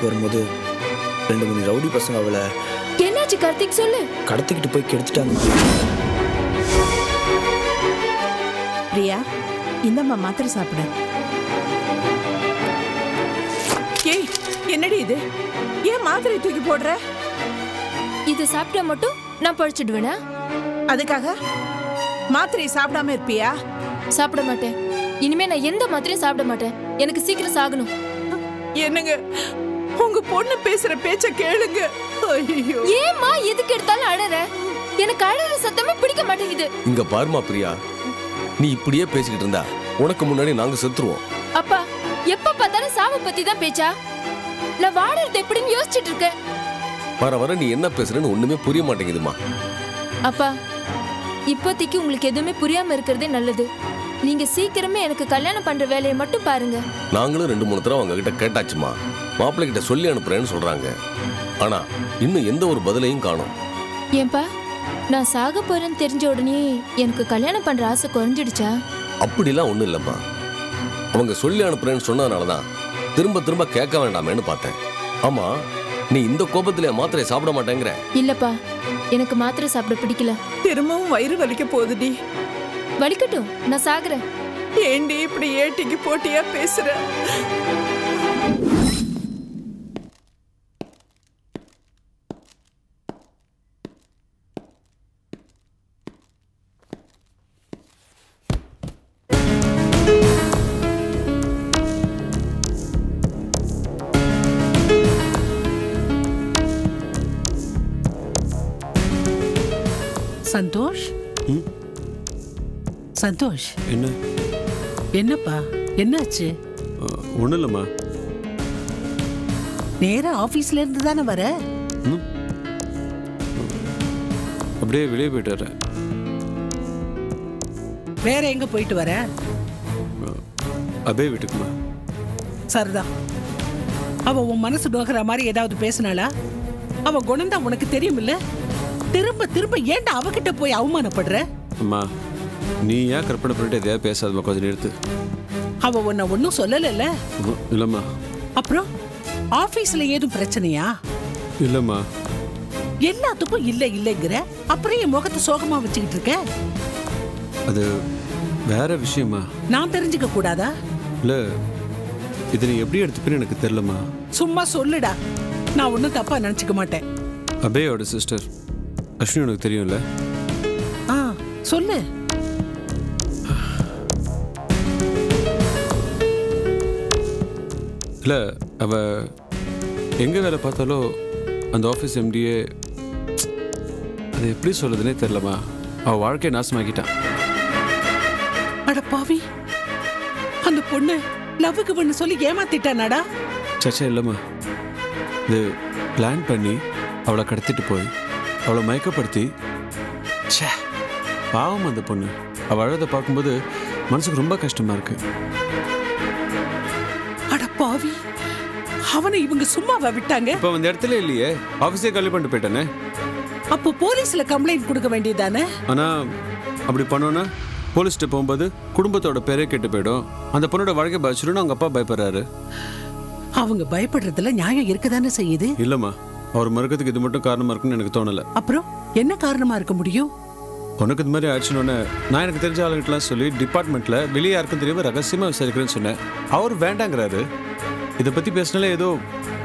வீட்டுக்கு வரும்போது ரெண்டு மூணு ரவுடி பசங்க அவளை என்னாச்சு கார்த்திக் சொல்லு. கடத்திக்கிட்டு போய் கெடுத்துட்டாங்க. பிரியா இந்தம்மா மாத்திரை சாப்பிடு. ஏய் என்னடி இது? ஏன் மாத்திரை தூக்கி போடுற? இது சாப்பிட்டா மட்டும் நான் பழிச்சிடுவேனா? அதுக்காக மாத்திரையை சாப்பிடாம இருப்பியா? சாப்பிட மாட்டேன். இனிமே நான் எந்த மாத்திரையும் சாப்பிட மாட்டேன். எனக்கு சீக்கிரம் சாகணும். என்னங்க? உங்க பொண்ணு பேசுற பேச்ச கேளுங்க. ஐயோ. ஏம்மா எதுக்கு எடுத்தாலும் அழற? எனக்கு அழற சத்தமே பிடிக்க மாட்டேங்குது. இங்க பாருமா பிரியா. நீ இப்படியே பேசிக்கிட்டு இருந்தா உனக்கு முன்னாடி நாங்க செத்துருவோம். அப்பா எப்ப பார்த்தாலும் சாவை பத்தி தான் பேச்சா? நான் வாழறது எப்படின்னு யோசிச்சுட்டு இருக்கேன். வர வர நீ என்ன பேசுறன்னு ஒண்ணுமே புரிய மாட்டேங்குதுமா. அப்பா இப்போதைக்கு உங்களுக்கு எதுவுமே புரியாம இருக்கிறதே நல்லது. நீங்க சீக்கிரமே எனக்கு கல்யாணம் பண்ற வேலையை மட்டும் பாருங்க. நாங்களும் ரெண்டு மூணு தடவை அவங்க கிட்ட கேட்டாச்சுமா. மாப்பிள்ளை கிட்ட சொல்லி அனுப்புறேன்னு சொல்றாங்க. ஆனா இன்னும் எந்த ஒரு பதிலையும் காணோம். ஏன்பா நான் சாக போறேன்னு தெரிஞ்ச உடனே எனக்கு கல்யாணம் பண்ற ஆசை குறைஞ்சிடுச்சா? அப்படிலாம் ஒண்ணும் இல்லம்மா. அவங்க சொல்லி அனுப்புறேன்னு சொன்னதுனால தான் திரும்ப திரும்ப கேட்க வேண்டாமேன்னு பார்த்தேன். ஆமா நீ இந்த கோபத்திலே மாத்திரை சாப்பிட மாட்டேங்கிற. இல்லப்பா எனக்கு மாத்திரை சாப்பிட பிடிக்கல. திரும்பவும் வயிறு வலிக்க போகுதுடி. வலிக்கட்டும். நான் சாகுறேன். ஏண்டி இப்படி ஏட்டிக்கு போட்டியா பேசுற? சந்தோஷ்? சந்தோஷ். என்ன? என்னப்பா? என்னாச்சு? ஒன்றும் இல்லைம்மா. நேரா ஆபீஸ்ல இருந்து தானே வர? அப்படியே வெளியே போயிட்டாரு வேற எங்க போயிட்டு வர? அபே வீட்டுக்குமா? சரிதான் அவ உன் மனசு நோக்கிற மாதிரி ஏதாவது பேசினாளா? அவ குணம்தான் உனக்கு தெரியுமில்ல? திரும்ப திரும்ப ஏன்டா அவகிட்ட போய் அவமானப்படுற? அம்மா. நீ ஏன் கற்பனை பண்ணிட்டு எதையாவது பேசாதம்மா? கொஞ்சம் நிறுத்து. அவ உன்னை ஒன்னும் சொல்லலைல்ல? இல்லைம்மா. அப்புறம்? ஆபீஸ்ல ஏதும் பிரச்சனையா? இல்லைம்மா. எல்லாத்துக்கும் இல்ல இல்லைங்கிற? அப்புறம் என் முகத்தை சோகமா வச்சுக்கிட்டு இருக்க? அது வேற விஷயமா நான் தெரிஞ்சுக்க கூடாதா? இல்லை இது நீ எப்படி எடுத்துப்பேன்னு எனக்கு தெரிலம்மா சும்மா சொல்லுடா. நான் ஒன்றும் தப்பா நினைச்சுக்க மாட்டேன். அபேயோட சிஸ்டர் அஸ்வினி உனக்கு தெரியும்ல? ஆ சொல்லு. இல்லை அவ எங்கே வேலை பார்த்தாலோ அந்த ஆஃபீஸ் எம்டியே அது எப்படி சொல்லுதுன்னே தெரிலம்மா அவள் வாழ்க்கையை நாசமாக்கிட்டான் அட பாவி. அந்த பொண்ணு லவ்வுக்கு பண்ண சொல்லி ஏமாத்திட்டானாடா. சச்சா இல்லைம்மா. இது பிளான் பண்ணி அவளை கடத்திட்டு போய் அவளை மயக்கப்படுத்தி. ச்சே பாவம் அந்த பொண்ணு. அவள் அழதை பார்க்கும்போது மனசுக்கு ரொம்ப கஷ்டமா இருக்கு. அட பாவி. அவனை இவங்க சும்மாவா விட்டாங்க? இப்போ அந்த இடத்துல இல்லையே. ஆஃபீஸே காலி பண்ணிட்டு போயிட்டானே? அப்போ போலீஸ்ல கம்ப்ளைண்ட் கொடுக்க வேண்டியதானே? ஆனால் அப்படி பண்ணோன்னா போலீஸ்கிட்ட போகும்போது குடும்பத்தோட பேரே கெட்டு போயிடும். அந்த பொண்ணோட வாழ்க்கை பாதிச்சிடும்னு அவங்க அப்பா பயப்படுறாரு. அவங்க பயப்படுறதுல நியாயம் இருக்கதானே செய்யுது? இல்லைம்மா. அவர் மறுக்கிறதுக்கு இது மட்டும் காரணமாக இருக்குன்னு எனக்கு தோணலை. அப்புறம் என்ன காரணமா இருக்க முடியும்? உனக்கு இது மாதிரி ஆயிடுச்சுன்னு நான் எனக்கு தெரிஞ்ச ஆளுங்கிட்டலாம் சொல்லி டிபார்ட்மெண்ட்டில் வெளியே யாருக்கும் தெரியாம ரகசியமாக விசாரிக்கிறேன்னு சொன்னேன். அவர் வேண்டாங்கிறாரு. இதை பற்றி பேசினாலே ஏதோ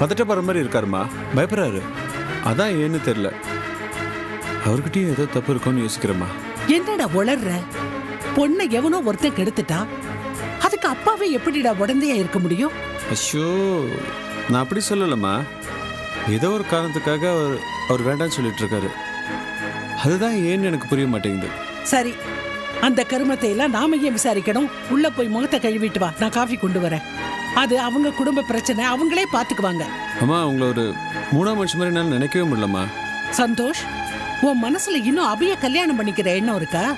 பதட்டப்படுற மாதிரி இருக்காருமா பயப்படுறாரு. அதான் ஏன்னு தெரில அவர்கிட்டயும் ஏதோ தப்பு இருக்கும்னு யோசிக்கிறேம்மா. என்னடா உளர்ற? பொண்ணை எவனோ ஒருத்தன் கெடுத்துட்டான் அதுக்கு அப்பாவே எப்படிடா உடந்தையா இருக்க முடியும்? அஷோ நான் அப்படி சொல்லலம்மா. ஏதோ ஒரு காரணத்துக்காக அவர் அவர் வேண்டாம்னு சொல்லிட்டு இருக்காரு அதுதான் ஏன்னு எனக்கு புரிய மாட்டேங்குது. சரி அந்த கருமத்தை எல்லாம் நாம ஏன் விசாரிக்கணும்? உள்ள போய் முகத்தை கழுவிட்டு வா. நான் காஃபி கொண்டு வரேன். அது அவங்க குடும்ப பிரச்சனை அவங்களே பாத்துக்குவாங்க. அம்மா உங்களை ஒரு மூணாம் மனுஷன் மாதிரி நான் நினைக்கவே முடியலம்மா. சந்தோஷ் உன் மனசுல இன்னும் அபிய கல்யாணம் பண்ணிக்கிற எண்ணம் இருக்கா?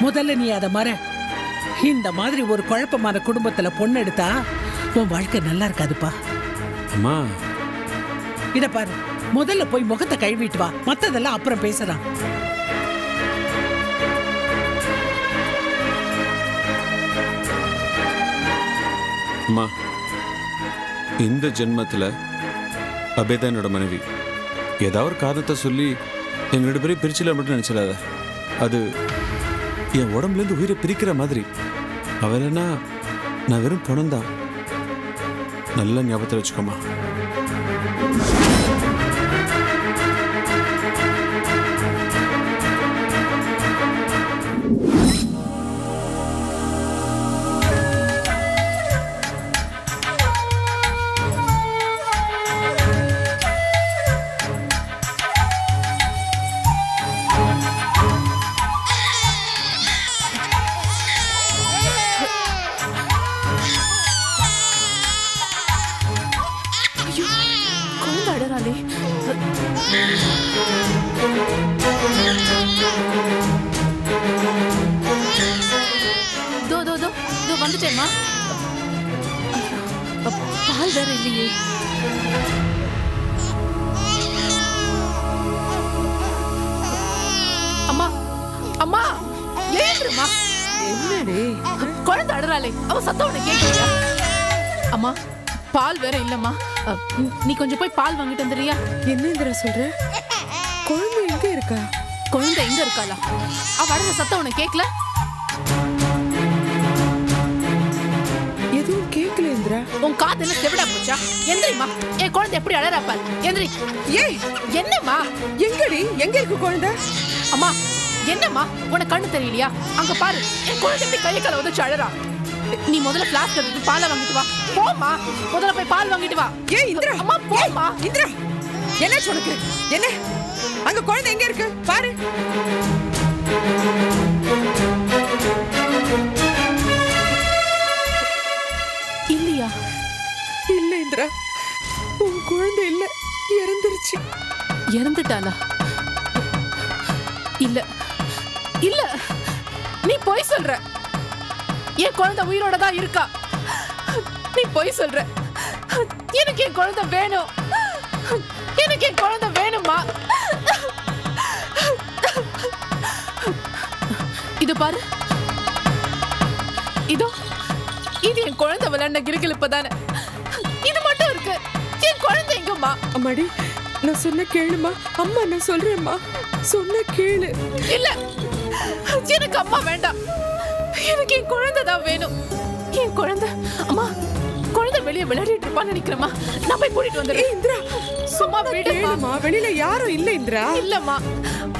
முதல்ல நீ அதை மற. இந்த மாதிரி ஒரு குழப்பமான குடும்பத்துல பொண்ணு எடுத்தா உன் வாழ்க்கை நல்லா இருக்காதுப்பா. அம்மா. இத பாரு முதல்ல போய் முகத்தை கழுவிட்டு வா மத்ததெல்லாம் அப்புறம் பேசலாம். அம்மா இந்த ஜென்மத்தில் அபேதா என்னோட மனைவி. ஏதாவது ஒரு காரணத்தை சொல்லி எங்க ரெண்டு பேரையும் பிரிச்சில மட்டும் நினச்சிடாத. அது என் உடம்புலேருந்து உயிரை பிரிக்கிற மாதிரி. அவளைன்னா நான் வெறும் பணம் தான் நல்ல ஞாபகத்தில் வச்சுக்கோமா குழந்தை அடறாளே அவ சத்தம் உனக்கு கேட்கலையா அம்மா பால் வேற இல்லம்மா. நீ கொஞ்சம் போய் பால் வாங்கிட்டு வந்துடுறியா? என்ன இந்திரா சொல்ற? குழந்தை எங்க இருக்கா? குழந்தை எங்க இருக்காளா? அவ அடற சத்தம் உனக்கு கேட்கல எதுவும் கேட்கல இந்திரா. உன் காது என்ன செவிடா போச்சா? எந்திரிம்மா. என் குழந்தை எப்படி அழறா பாரு? எந்திரி. ஏய் என்னம்மா? எங்கடி? எங்க இருக்கு குழந்தை? அம்மா என்னம்மா? உனக்கு கண்ணு தெரியலையா? அங்க பாரு. என் குழந்தை எப்படி கையை கால உதச்சு அழறா. நீ முதல்ல பிளாஸ்க் எடுத்து பாலை வாங்கிட்டு வா. போம்மா. முதல்ல போய் பால் வாங்கிட்டு வா. ஏய் இந்திரா. அம்மா போம்மா. இந்திரா. என்ன உனக்கு? என்ன? அங்க குழந்தை எங்க இருக்கு? பாரு. இல்லையா? இல்ல இந்திரா. உன் குழந்தை இல்ல. இறந்துருச்சு. இறந்துட்டாளா? இல்ல. இல்ல நீ பொய் சொல்ற. என் குழந்தை உயிரோட தான் இருக்கா. நீ பொய் சொல்ற. எனக்கு என் குழந்தை வேணும். எனக்கு என் குழந்தை வேணுமா இது பாரு. இதோ இது என் குழந்தை விளையாண்ட கிருகிழிப்பு தானே. இது மட்டும் இருக்கு. என் குழந்தை எங்கம்மா? அம்மாடி நான் சொன்ன கேளுமா. அம்மா நான் சொல்றேம்மா. சொன்ன கேளு. இல்ல எனக்கு அம்மா வேண்டாம். எனக்கு என் குழந்தை தான் வேணும். என் குழந்தை அம்மா குழந்தை வெளியே விளையாடிட்டு இருப்பான்னு நினைக்கிறேம்மா. நான் போய் கூட்டிட்டு வந்துடுறேன். இந்திரா சும்மா விடுமா வெளியில யாரும் இல்ல இந்திரா. இல்லம்மா.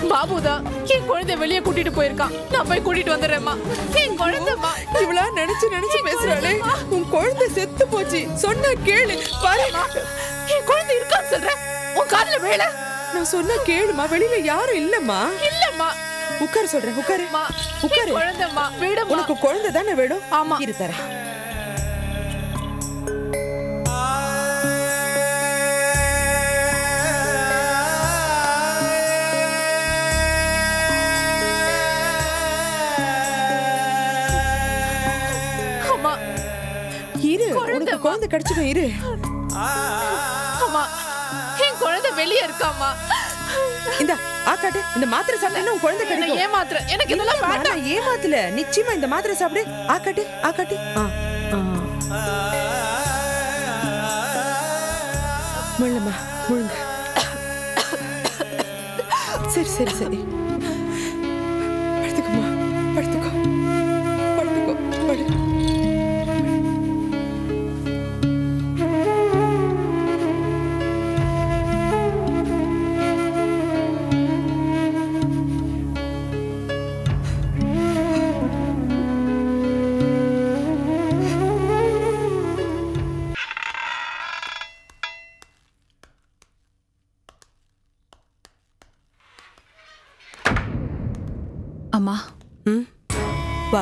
பாபு தான் என் குழந்தை வெளியே கூட்டிட்டு போயிருக்கான் நான் போய் கூட்டிட்டு வந்துடுறேம்மா. என் குழந்தைம்மா. இவளா நினைச்சு நினைச்சு பேசுறாளே. உன் குழந்தை செத்து போச்சு. சொன்ன கேளு. பாரு என் குழந்தை இருக்கான்னு சொல்றேன். உன் காதுல வேலை நான் சொன்ன கேளுமா. வெளியில யாரும் இல்லம்மா. இல்லம்மா. உட்கார சொல்றேன் உட்காரு. உட்காரு. குழந்தைம்மா விடுமா உனக்கு குழந்தை தானே வேணும்? ஆமா. இரு தரேன். குழந்தை கிடைச்சிடும் இரு. அம்மா என் குழந்தை வெளியே இருக்காம்மா இந்த ஆக்காட்டு இந்த மாத்திரை சாப்பிட்டா உன் குழந்தை கிடைக்கும். ஏமாத்துற. எனக்கு இதெல்லாம் வேண்டாம். ஏமாத்தல. நிச்சயமா இந்த மாத்திரை சாப்பிடு. ஆக்காட்டு ஆக்காட்டு. முள்ளம்மா முழுங்க. சரி சரி சரி.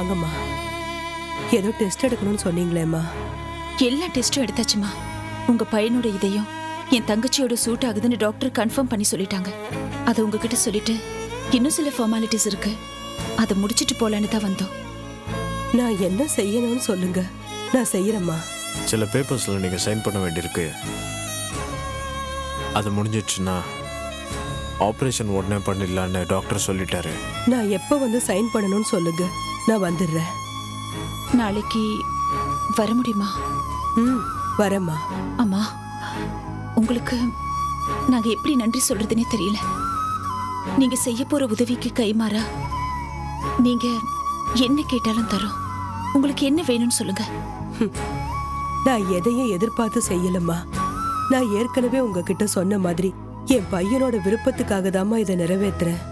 வாங்கம்மா. ஏதோ டெஸ்ட் எடுக்கணும்னு சொன்னீங்களேம்மா. எல்லா டெஸ்ட்டும் எடுத்தாச்சுமா உங்க பையனோட இதயம் என் தங்கச்சியோட சூட் ஆகுதுன்னு டாக்டர் கன்ஃபார்ம் பண்ணி சொல்லிட்டாங்க. அதை உங்ககிட்ட சொல்லிட்டு இன்னும் சில ஃபார்மாலிட்டிஸ் இருக்கு. அதை முடிச்சிட்டு போலான்னு தான் வந்தோம். நான் என்ன செய்யணும்னு சொல்லுங்க. நான் செய்யறேம்மா. சில பேப்பர்ஸில் நீங்கள் சைன் பண்ண வேண்டியிருக்கு. அது முடிஞ்சிடுச்சுன்னா ஆப்ரேஷன் உடனே பண்ணிடலான்னு டாக்டர் சொல்லிட்டாரு. நான் எப்போ வந்து சைன் பண்ணணும்னு சொல்லுங்க. நான் வந்துடுறேன். நாளைக்கு வர முடியுமா? ம் வரேம்மா. அம்மா உங்களுக்கு நாங்க எப்படி நன்றி சொல்றதுனே தெரியல. நீங்க செய்ய போற உதவிக்கு கைமாறா நீங்க என்ன கேட்டாலும் தரோம். உங்களுக்கு என்ன வேணும்னு சொல்லுங்க. நான் எதையும் எதிர்பார்த்து செய்யலம்மா. நான் ஏற்கனவே உங்ககிட்ட சொன்ன மாதிரி என் பையனோட விருப்பத்துக்காக தாம்மா இதை நிறைவேத்துறேன்.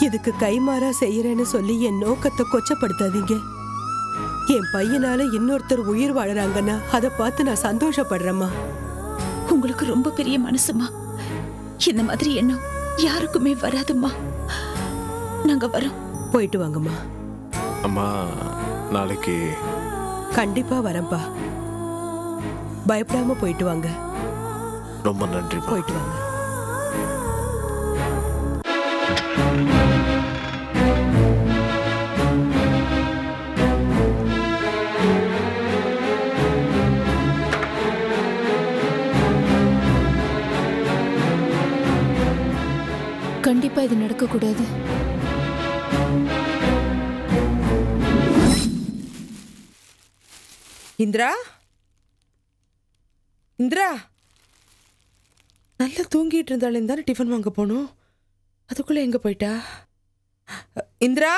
இதுக்கு கைமாறா செய்யறேன்னு சொல்லி என் நோக்கத்தை கொச்சப்படுத்தாதீங்க. என் பையனால இன்னொருத்தர் உயிர் வாழறாங்கன்னா அதை பார்த்து நான் சந்தோஷப்படுறேம்மா. உங்களுக்கு ரொம்ப பெரிய மனசுமா? இந்த மாதிரி எண்ணம் யாருக்குமே வராதும்மா. நாங்க வரோம். போயிட்டு வாங்கம்மா. அம்மா நாளைக்கு. கண்டிப்பா வரேன்ப்பா. பயப்படாம போயிட்டு வாங்க. ரொம்ப நன்றிம்மா. போயிட்டு வாங்க. இது நடக்க கூடாது இந்திரா? இந்திரா? நல்லா தூங்கிட்டு இருந்தாள் தானே டிஃபன் வாங்க போகணும் அதுக்குள்ள எங்க போயிட்டா? இந்திரா?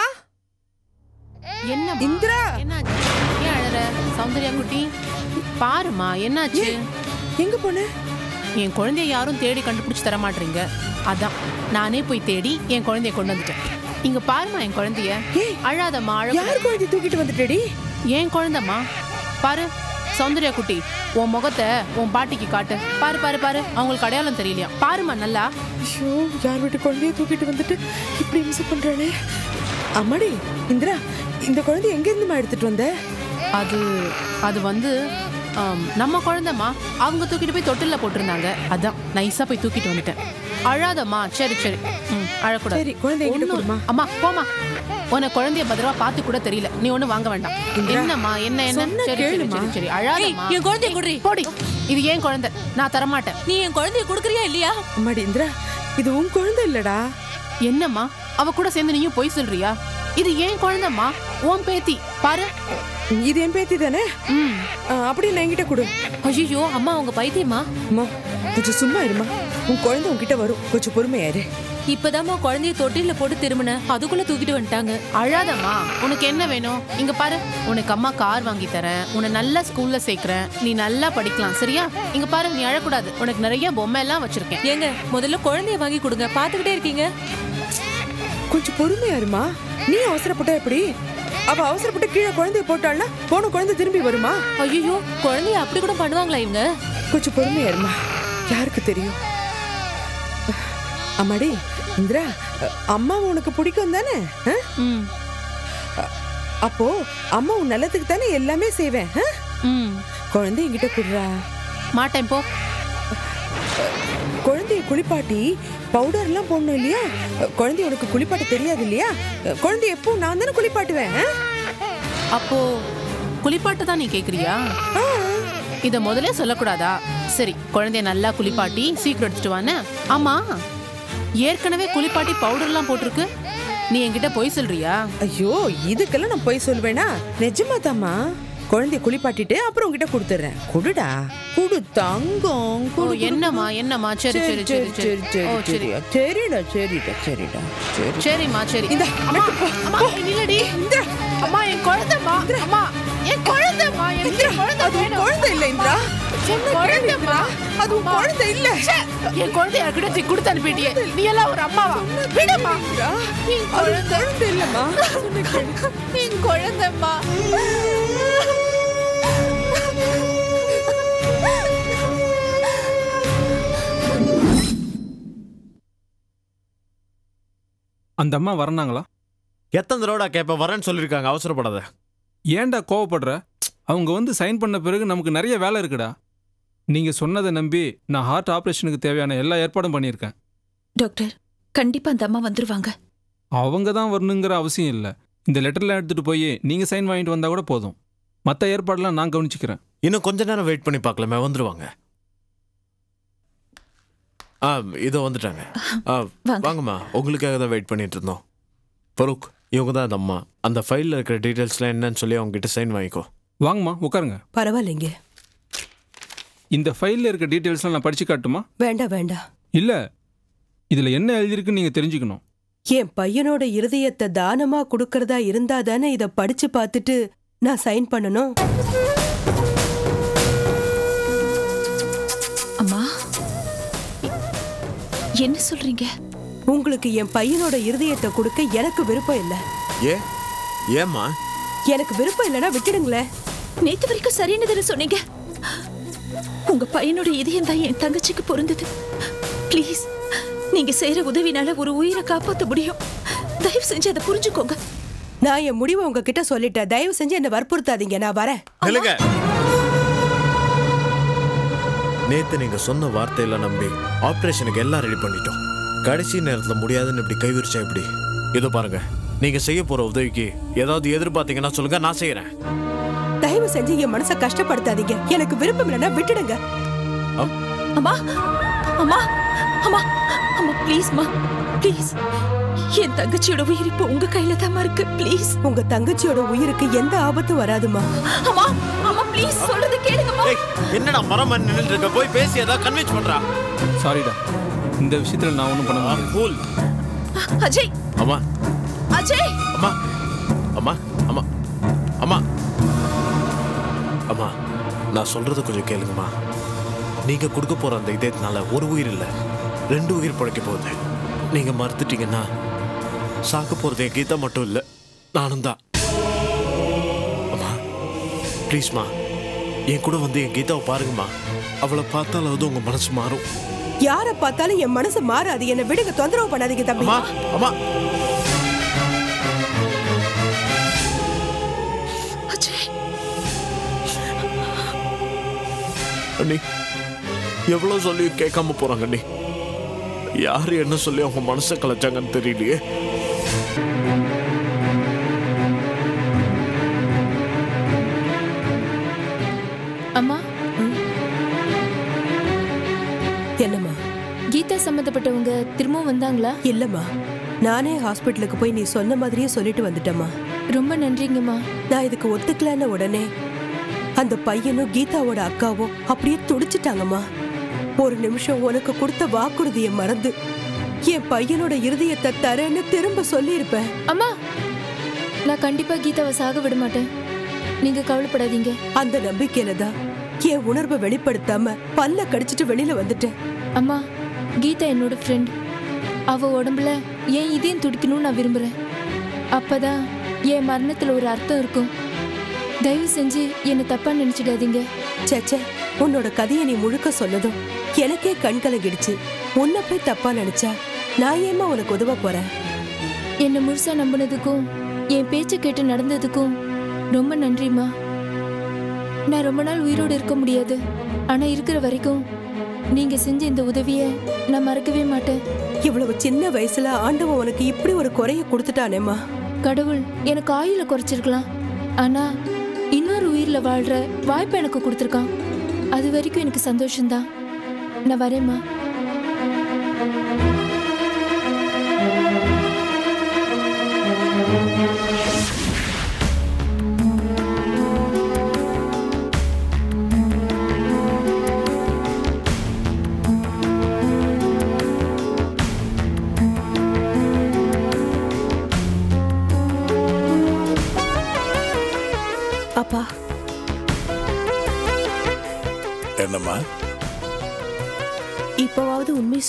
என்ன இந்திரா? என்னாச்சு? ஏன் அழற? சௌந்தர்யா குட்டி பாருமா என்னாச்சு? எங்க போன? என் குழந்தைய யாரும் தேடி கண்டுபிடிச்சு தர மாட்டீங்க. அதான் நானே போய் தேடி என் குழந்தைய கொண்டு வந்துட்டேன். இங்க பாருமா என் குழந்தைய. அழாதம்மா யார் அழ குழந்தை தூக்கிட்டு வந்துட்டேடி? ஏன் குழந்தைம்மா? பாரு சௌந்தர்யா குட்டி உன் முகத்தை உன் பாட்டிக்கு காட்டு. பாரு பாரு பாரு அவங்களுக்கு அடையாளம் தெரியலையா? பாருமா நல்லா. ஐயோ யார் வீட்டு குழந்தைய தூக்கிட்டு வந்துட்டு இப்படி மிஸ் பண்றானே அம்மாடி இந்திரா இந்த குழந்தை எங்க இருந்துமா எடுத்துட்டு வந்த? அது அது வந்து நம்ம குழந்தைம்மா அவங்க தூக்கிட்டு போய் தொட்டில்ல போட்டிருந்தாங்க. அதான் நைஸா போய் தூக்கிட்டு வந்துட்டேன். அழாதம்மா சரி சரி. ம் அழக்கூடாது. சரி, கொடும்மா. அம்மா போமா உன குழந்தைய பத்திரமா பார்த்து கூட தெரியல. நீ ஒண்ணு வாங்க வேண்டாம். என்னம்மா என்ன என்ன? சரி சரி அழாதம்மா. என் குழந்தைய குடுறி. போடி. இது ஏன் குழந்தை? நான் தரமாட்டேன். நீ என் குழந்தைய கொடுக்குறியா இல்லையா? அம்மாடி இந்திரா இது உன் குழந்தை இல்லடா. என்னம்மா? அவ கூட சேர்ந்து நீயும் பொய் சொல்றியா? இது ஏன் குழந்தைம்மா? உன் பேத்தி பாரு. இது என் பேத்தி தானே? அப்படி நான் என்கிட்ட கொடு. ஐயோ அம்மா உங்க பைத்தியமா? அம்மா கொஞ்சம் சும்மா இருமா. உன் குழந்தை உன்கிட்ட வரும். கொஞ்சம் பொறுமையாரு இப்பதாம்மா குழந்தைய தொட்டில போட்டு திரும்பின. அதுக்குள்ள தூக்கிட்டு வந்துட்டாங்க. அழாதம்மா உனக்கு என்ன வேணும்? இங்க பாரு. உனக்கு அம்மா கார் வாங்கி தரேன். உன்னை நல்ல ஸ்கூல்ல சேர்க்கிறேன். நீ நல்லா படிக்கலாம் சரியா? இங்க பாரு நீ அழக்கூடாது. உனக்கு நிறைய பொம்மை எல்லாம் வச்சிருக்கேன். ஏங்க முதல்ல குழந்தைய வாங்கி கொடுங்க. பாத்துக்கிட்டே இருக்கீங்க. கொஞ்சம் பொறுமையாருமா. நீ அவசரப்பட்டா எப்படி? அவ அவசரப்பட்டு கீழே குழந்தைய போட்டாள்னா போன குழந்தை திரும்பி வருமா? ஐயோ குழந்தைய அப்படி கூட பண்ணுவாங்களா இவங்க? கொஞ்சம் பொறுமையாருமா யாருக்கு தெரியும்? அம்மாடி இந்திரா அம்மா உனக்கு பிடிக்கும் தானே? அப்போ அம்மா உன் நல்லதுக்கு தானே எல்லாமே செய்வேன் குழந்தை என்கிட்ட குடுறா. மாட்டேன் போ. குழந்தைய குளிப்பாட்டி பவுடர்லாம் போடணும் இல்லையா? குழந்தைய உனக்கு குளிப்பாட்ட தெரியாது இல்லையா? குழந்தை எப்போ நான் தானே குளிப்பாட்டுவேன்? அப்போ குளிப்பாட்டு தான் நீ கேக்குறியா. இத முதல்ல சொல்லக்கூடாதா? சரி குழந்தைய நல்லா குளிப்பாட்டி சீக்கிரம் எடுத்துட்டு வானே ஆமா ஏற்கனவே குளிப்பாட்டி பவுடர்லாம் போட்டிருக்கு. நீ என்கிட்ட பொய் சொல்றியா? ஐயோ இதுக்கெல்லாம் நான் போய் சொல்வேனா? நிஜமா தாம்மா குழந்தைய குளிப்பாட்டிட்டு அப்புறம் உங்ககிட்ட கொடுத்துட்றேன் குடுடா. குடு தங்கம். குடு, என்னம்மா என்னம்மா? சரி சரி சரி சரி சரி. சரிடா சரிடா சரிடா. சரி. சரிம்மா சரி. இந்தா, அம்மா அம்மா. நில்லடி. இந்திரா, அம்மா என் குழந்தைம்மா அம்மா என் இந்திரா, என் குழந்தை அது. குழந்தை இல்ல இந்திரா. அது குழந்தை இல்ல. என் குழந்தைய யார்கிட்ட தூக்கி கொடுத்து அனுப்பிட்டியே. நீ எல்லாம் ஒரு அம்மாவா? விடுமா? குழந்தை. குழந்தை இல்லம்மா. என் குழந்தைம்மா அந்த அம்மா வரனாங்களா? எத்தனை தடவைடா கேட்ப வரேன்னு சொல்லியிருக்காங்க அவசரப்படாத. ஏன்டா கோவப்படுற? அவங்க வந்து சைன் பண்ண பிறகு நமக்கு நிறைய வேலை இருக்குடா. நீங்க சொன்னதை நம்பி நான் ஹார்ட் ஆபரேஷனுக்கு தேவையான எல்லா ஏற்பாடும் பண்ணியிருக்கேன். டாக்டர் கண்டிப்பா அந்த அம்மா வந்துருவாங்க. அவங்க தான் வரணுங்கிற அவசியம் இல்லை. இந்த லெட்டர்லாம் எடுத்துட்டு போய் நீங்க சைன் வாங்கிட்டு வந்தா கூட போதும். மற்ற ஏற்பாடெல்லாம் நான் கவனிச்சுக்கிறேன். இன்னும் கொஞ்ச நேரம் வெயிட் பண்ணி பார்க்கலாமே வந்துருவாங்க. ஆ இதோ வந்துட்டாங்க. ஆ வாங்க. வாங்கம்மா. உங்களுக்காக தான் வெயிட் பண்ணிட்டு இருந்தோம். ஃபரூக் இவங்க தான் அந்த அம்மா. அந்த ஃபைலில் இருக்கிற டீட்டெயில்ஸ்லாம் என்னன்னு சொல்லி அவங்க கிட்ட சைன் வாங்கிக்கோ. வாங்கம்மா உட்காருங்க. பரவாயில்லைங்க. இந்த ஃபைலில் இருக்க டீட்டெயில்ஸ்லாம் நான் படிச்சு காட்டுமா? வேண்டாம் வேண்டாம். இல்லை இதில் என்ன எழுதியிருக்குன்னு நீங்கள் தெரிஞ்சுக்கணும். என் பையனோட இருதயத்தை தானமா கொடுக்கறதா இருந்தா தானே இத படிச்சு பார்த்துட்டு நான் சைன் பண்ணணும்? என்ன சொல்றீங்க? உங்களுக்கு என் பையனோட இருதயத்தை கொடுக்க எனக்கு விருப்பம் இல்ல. ஏ? ஏம்மா? எனக்கு விருப்பம் இல்லைன்னா விட்டுடுங்களேன் நேத்து வரைக்கும் சரின்னு தானே சொன்னீங்க? உங்க பையனோட இதயம் தான் என் தங்கச்சிக்கு பொருந்தது. ப்ளீஸ் நீங்க செய்யற உதவினால ஒரு உயிரை காப்பாத்த முடியும். தயவு செஞ்சு அதை புரிஞ்சுக்கோங்க. நான் என் முடிவை உங்ககிட்ட சொல்லிட்டேன். தயவு செஞ்சு என்ன வற்புறுத்தாதீங்க. நான் வரேன். நில்லுங்க நேத்து நீங்க சொன்ன வார்த்தையில நம்பி ஆபரேஷனுக்கு எல்லாம் ரெடி பண்ணிட்டோம். கடைசி நேரத்துல முடியாதுன்னு இப்படி கை விரிச்சா இப்படி இதோ பாருங்க நீங்க செய்ய போற உதவிக்கு ஏதாவது எதிர்பார்த்தீங்கன்னா சொல்லுங்க நான் செய்யறேன். தயவு செஞ்சு என் மனசை கஷ்டப்படுத்தாதீங்க. எனக்கு விருப்பம் இல்லைன்னா விட்டுடுங்க. அம்மா அம்மா அம்மா அம்மா ப்ளீஸ்மா ப்ளீஸ். என் தங்கச்சியோட உயிர் இப்போ உங்க கையில தான் இருக்கு. ப்ளீஸ் உங்க தங்கச்சியோட உயிருக்கு எந்த ஆபத்தும் வராதுமா அம்மா அம்மா ப்ளீஸ் சொல்றது கேளுங்கம்மா. என்னடா மரம் நின்றுட்டு இருக்க? போய் பேசி ஏதாவது கன்வின்ஸ் பண்றா? சாரிடா இந்த விஷயத்தில் நான் ஒன்றும் பண்ண முடியாது. கூல் அஜய். அம்மா. அஜய். அம்மா. அம்மா. அம்மா. அம்மா. அம்மா நான் சொல்றத கொஞ்சம் கேளுங்கம்மா. நீங்க கொடுக்க போற அந்த இதயத்தினால ஒரு உயிர் இல்ல. ரெண்டு உயிர் பிழைக்க போகுது. நீங்க மறுத்துட்டீங்கன்னா சாக்க போறது என் கீதா மட்டும் இல்ல நானும் தான். அம்மா ப்ளீஸ்மா என் கூட வந்து என் கீதாவை பாருங்கம்மா. அவளை பார்த்தாலாவது உங்க மனசு மாறும். யார பார்த்தாலும் என் மனசு மாறாது. என்ன விடுங்க தொந்தரவு பண்ணாதீங்க தம்பி. அம்மா அம்மா. அண்ணி எவ்வளவு சொல்லி கேட்காம போறாங்க அண்ணி. யாரு என்ன சொல்லி அவங்க மனசை கலைச்சாங்கன்னு தெரியலையே. அம்மா? என்னம்மா? கீதா சம்மந்தப்பட்டவங்க திரும்பவும் வந்தாங்களா? இல்லம்மா. நானே ஹாஸ்பிட்டலுக்கு போய் நீ சொன்ன மாதிரியே சொல்லிட்டு வந்துட்டேம்மா. ரொம்ப நன்றிங்கம்மா. நான் இதுக்கு ஒத்துக்கலன்னு உடனே அந்த பையனும் கீதாவோட அக்காவும் அப்படியே துடிச்சிட்டாங்கம்மா. ஒரு நிமிஷம் உனக்கு கொடுத்த வாக்குறுதியை மறந்து என் பையனோட இருதயத்தை தரேன்னு திரும்ப சொல்லியிருப்பேன். அம்மா நான் கண்டிப்பா கீதாவை சாக விட மாட்டேன். நீங்க கவலைப்படாதீங்க. அந்த நம்பிக்கையில தான் என் உணர்வை வெளிப்படுத்தாம பல்ல கடிச்சிட்டு வெளியில வந்துட்டேன். அம்மா கீதா என்னோட ஃப்ரெண்ட் அவ உடம்புல ஏன் இதயம் துடிக்கணும்னு நான் விரும்புறேன். அப்பதான் என் மரணத்துல ஒரு அர்த்தம் இருக்கும். தயவு செஞ்சு என்னை தப்பா நினைச்சிடாதீங்க. சேச்சே உன்னோட கதையை நீ முழுக்க சொன்னதும் எனக்கே கண் கலங்கிடுச்சு உன்னை போய் தப்பா நினைச்சா நான் ஏமா உனக்கு உதவ போறேன்? என்னை முழுசா நம்பினதுக்கும் என் பேச்சை கேட்டு நடந்ததுக்கும் ரொம்ப நன்றிம்மா. நான் ரொம்ப நாள் உயிரோடு இருக்க முடியாது. ஆனா இருக்கிற வரைக்கும் நீங்க செஞ்ச இந்த உதவிய நான் மறக்கவே மாட்டேன். இவ்வளவு சின்ன வயசுல ஆண்டவன் உனக்கு இப்படி ஒரு குறைய கொடுத்துட்டானேம்மா. கடவுள் எனக்கு ஆயுள குறைச்சிருக்கலாம். ஆனா இன்னொரு உயிர்ல வாழ்ற வாய்ப்பு எனக்கு கொடுத்துருக்கான். அது வரைக்கும் எனக்கு சந்தோஷம்தான். நான் வரேம்மா.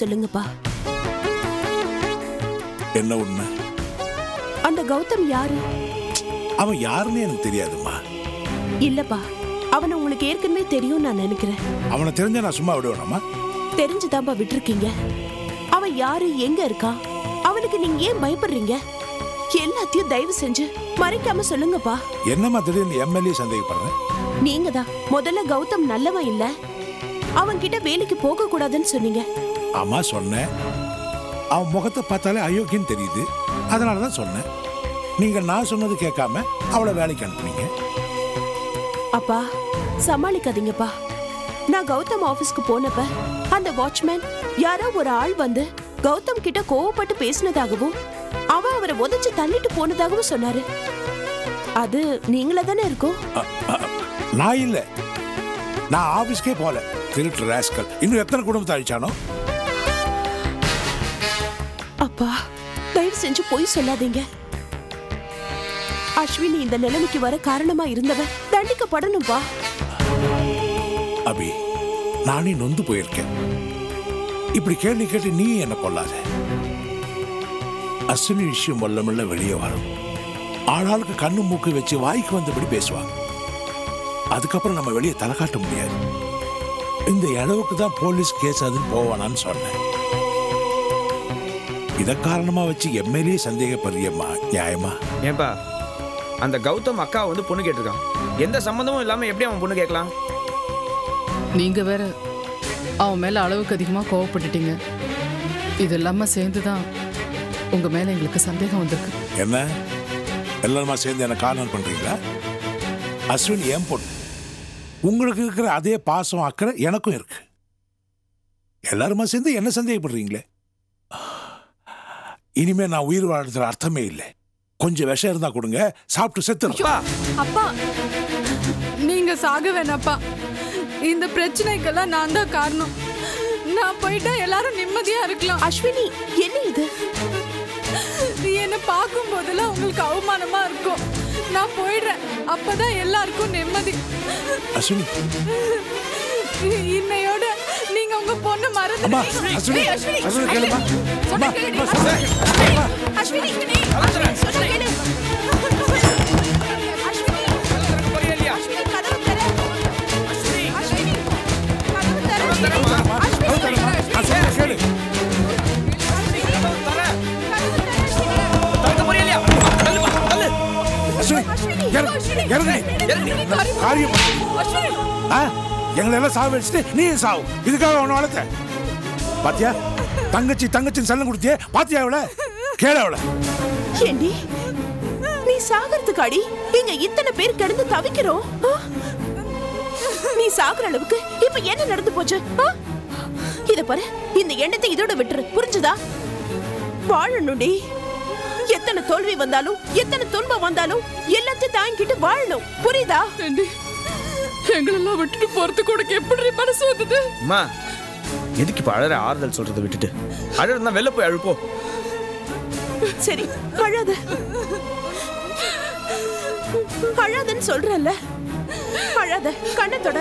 சொல்லுங்கப்பா. என்ன உண்மை? அந்த கௌதம் யாரு? அவன் யாருன்னு எனக்கு தெரியாதும்மா. இல்லப்பா அவனை உங்களுக்கு ஏற்கனவே தெரியும் நான் நினைக்கிறேன். அவனை தெரிஞ்சா நான் சும்மா விடுவேனாம்மா. தெரிஞ்சுதான்ப்பா விட்டுருக்கீங்க. அவன் யாரு எங்க இருக்கான் அவனுக்கு நீங்க ஏன் பயப்படுறீங்க? எல்லாத்தையும் தயவு செஞ்சு மறைக்காம சொல்லுங்கப்பா. என்னம்மா திடீர்னு எம்எல்ஏ சந்தேகப்படுறேன் நீங்க தான் முதல்ல கௌதம் நல்லவன் இல்ல. அவன் கிட்ட வேலைக்கு போக கூடாதுன்னு சொன்னீங்க. ஆமா சொன்னேன். அவன் முகத்தை பார்த்தாலே அயோக்கியன்னு தெரியுது. அதனால தான் சொன்னேன். நீங்க நான் சொன்னது கேட்காம அவளை வேலைக்கு அனுப்புனீங்க. அப்பா சமாளிக்காதீங்கப்பா. நான் கௌதம் ஆபீஸ்க்கு போனப்ப அந்த வாட்ச்மேன் யாரோ ஒரு ஆள் வந்து கௌதம் கிட்ட கோவப்பட்டு பேசினதாகவும் அவன் அவரை உதைச்சு தள்ளிட்டு போனதாகவும் சொன்னாரு. அது நீங்களா தானே இருக்கும்? நான் இல்ல. நான் ஆபீஸ்க்கே போல. திருட்டு ராஸ்கல். இன்னும் எத்தனை குடும்பத்தை அழிச்சானோ? அப்பா தயவு செஞ்சு பொய் சொல்லாதீங்க. அஸ்வினி இந்த நிலைமைக்கு வர காரணமா இருந்தவ தண்டிக்கப்படணும்பா அபி நானே நொந்து போயிருக்கேன். இப்படி கேள்வி கேட்டு நீ என்ன கொள்ளாத? அஸ்வினி விஷயம் மெல்ல வெளியே வரும் ஆளாளுக்கு கண்ணு மூக்கு வச்சு வாய்க்கு வந்தபடி பேசுவாங்க அதுக்கப்புறம் நம்ம வெளியே தலை காட்ட முடியாது. இந்த அளவுக்கு தான் போலீஸ் கேஸ் அதுன்னு போவானான்னு சொன்னேன். இத காரணமா வச்சு எம்எல்ஏ சந்தேகப்படுறியம்மா நியாயமா? ஏன்பா அந்த கௌதம் அக்கா வந்து பொண்ணு கேட்டிருக்கான். எந்த சம்மந்தமும் இல்லாம எப்படி அவன் பொண்ணு கேட்கலாம்? நீங்க வேற அவன் மேல அளவுக்கு அதிகமா கோவப்பட்டுட்டீங்க. இது எல்லாம சேர்ந்து தான் உங்க மேல எங்களுக்கு சந்தேகம் வந்திருக்கு. என்ன? எல்லாருமா சேர்ந்து என்ன கார்னர் பண்றீங்களா? அஸ்வின் ஏன் பொண்ணு? உங்களுக்கு இருக்கிற அதே பாசம் அக்கறை எனக்கும் இருக்கு. எல்லாருமா சேர்ந்து என்ன சந்தேகப்படுறீங்களே? இனிமே நான் உயிர் வாழ்றதுல அர்த்தமே இல்லை. கொஞ்சம் விஷம் இருந்தா கொடுங்க சாப்பிட்டு செத்துறோம். அப்பா நீங்க சாக வேணாப்பா. இந்த பிரச்சனைக்கெல்லாம் நான் தான் காரணம். நான் போயிட்டா எல்லாரும் நிம்மதியா இருக்கலாம். அஸ்வினி என்ன இது? என்ன பார்க்கும் போதெல்லாம் உங்களுக்கு அவமானமா இருக்கும். நான் போயிடுறேன். அப்பதான் எல்லாருக்கும் நிம்மதி. அஸ்வினி. இன்னையோட உங்க பொண்ணு மறந்து அம்மா, அஸ்வினி, அஸ்வினி, அஸ்வினி சொன்னா கேளு. கேளு அஸ்வினி இறங்கு, இறங்கு. காரியம் எங்களை எல்லாம் சாவு வச்சுட்டு நீ சாவு. இதுக்காக உன்னை வளர்த்த. பாத்தியா? தங்கச்சி தங்கச்சின்னு செல்லம் கொடுத்தியே. பாத்தியா அவள? கேள அவள. ஏண்டி? நீ சாகறதுக்கு அடி இங்க இத்தனை பேர் கிடந்து தவிக்கிறோம். ஆ? நீ சாகுற அளவுக்கு இப்ப என்ன நடந்து போச்சு? இத பாரு. இந்த எண்ணத்தை இதோட விட்டுரு. புரிஞ்சுதா? வாழணும்டி. எத்தனை தோல்வி வந்தாலும் எத்தனை துன்பம் வந்தாலும் எல்லாத்தையும் தாங்கிட்டு வாழணும். புரியுதா? எங்களெல்லாம் விட்டுட்டு போறதுக்கு உனக்கு எப்படி மனசு வந்தது? அம்மா எதுக்கு இப்ப அழற ஆறுதல் சொல்றதை விட்டுட்டு? அழறா வெளில போய் அழுப்போ. சரி அழாத அழாதன்னு சொல்றேன்ல. அழாத கண்ணை தொட.